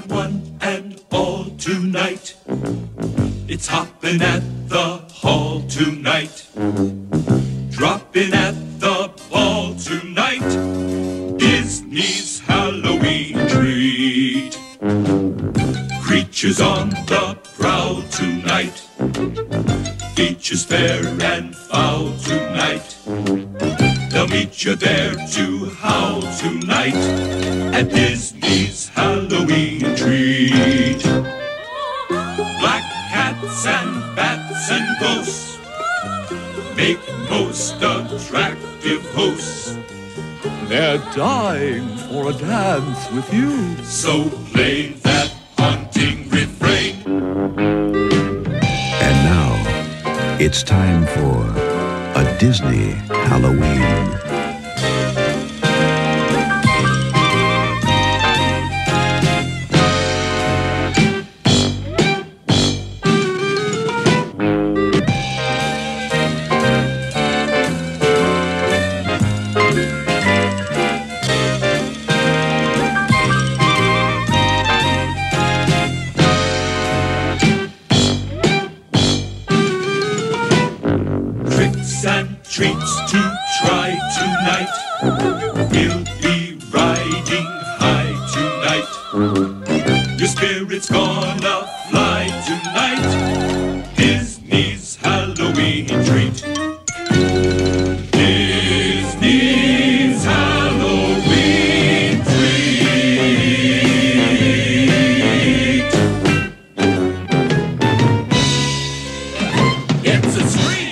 and one and all tonight. It's hopping at the hall tonight. Dropping at the ball tonight. Disney's Halloween treat. Creatures on the prowl tonight. Features fair and foul tonight. They'll meet you there to howl tonight at Disney. Cats and bats and ghosts make most attractive hosts. They're dying for a dance with you. So play that haunting refrain. And now, it's time for a Disney Halloween. and treats to try tonight. We'll be riding high tonight. Your spirit's gonna fly tonight. Disney's Halloween treat. Disney's Halloween treat. It's a treat.